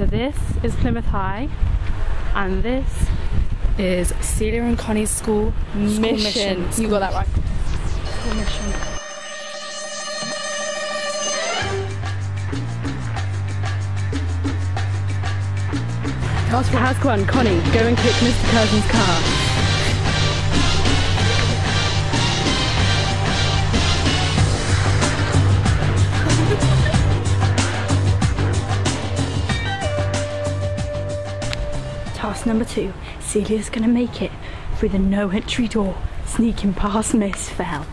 So this is Plymouth High, and this is Celia and Connie's school, mission. mission. You got that right. School mission. Task one, Connie, go and kick Mr. Curzon's car. Task number two. Celia's gonna make it through the no entry door, sneaking past Miss Fell.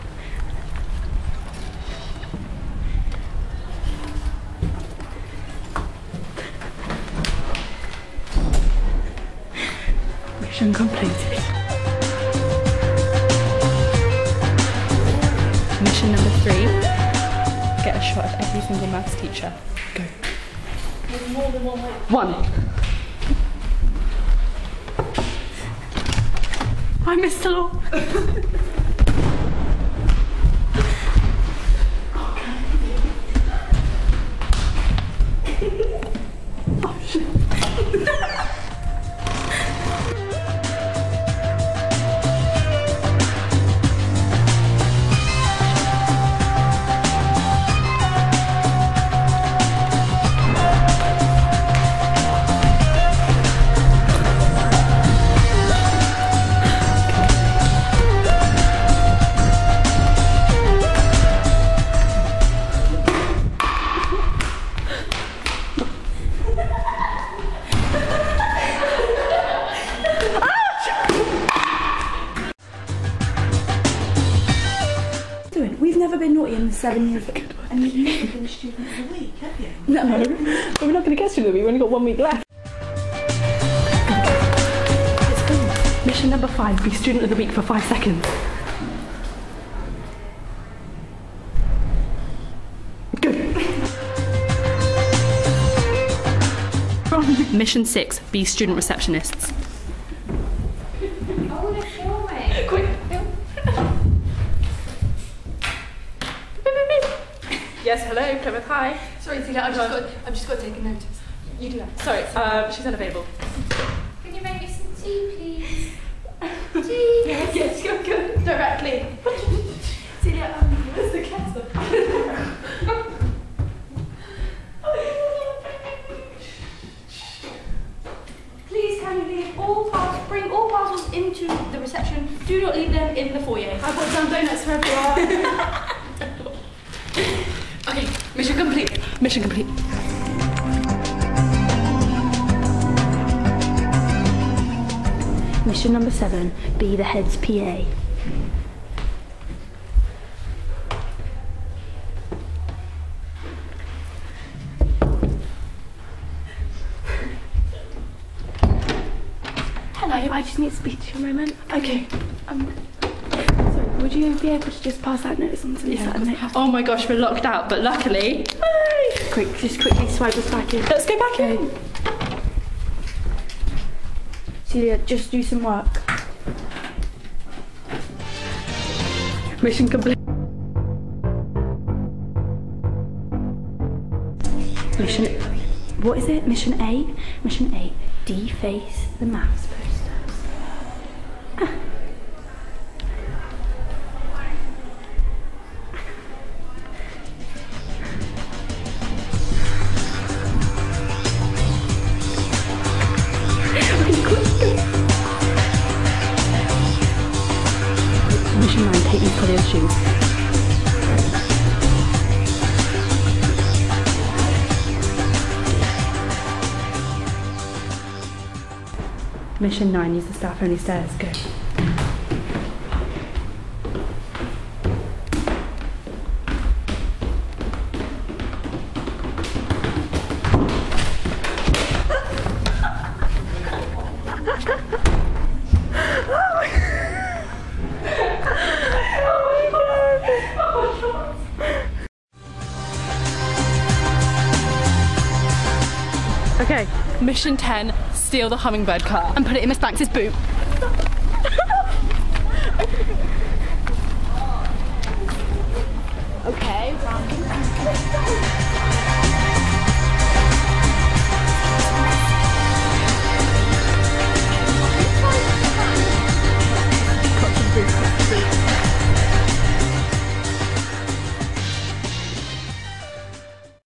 Mission completed. Mission number three, get a shot of every single maths teacher. Go. One. Hi, Mr. Law. never been naughty in the seven years. And you've never been student of the week, have you? No, but we're not going to get through them. We've only got one week left. Mission number five, be student of the week for five seconds. Good. Mission six, be student receptionists. Yes, hello, Plymouth High. Sorry, Celia, I've just, got, I've just got to take a notice. You do that. Sorry, um, she's unavailable. Can you make me some tea, please? tea? yes, yes, go, go. Directly. Celia, um, where's the kettle? Please can you leave all parcels, bring all parcels into the reception. Do not leave them in the foyer. I've got some donuts for everyone. Okay, mission complete. Mission complete. Mission number seven, be the head's PA. Hello, I just need to speak to you a moment. Okay. Um, sorry, would you be able to just pass that notice on to me? so I know- Oh my gosh, we're locked out, but luckily. Quick, just quickly swipe us back in. Let's go back in. Celia, just do some work. Mission complete. Mission. What is it? Mission eight. Mission eight. Deface the maths posters. Mission ah. Mission 9, use the staff only stairs. Go. Okay, mission 10, steal the hummingbird car and put it in Miss Banks' boot.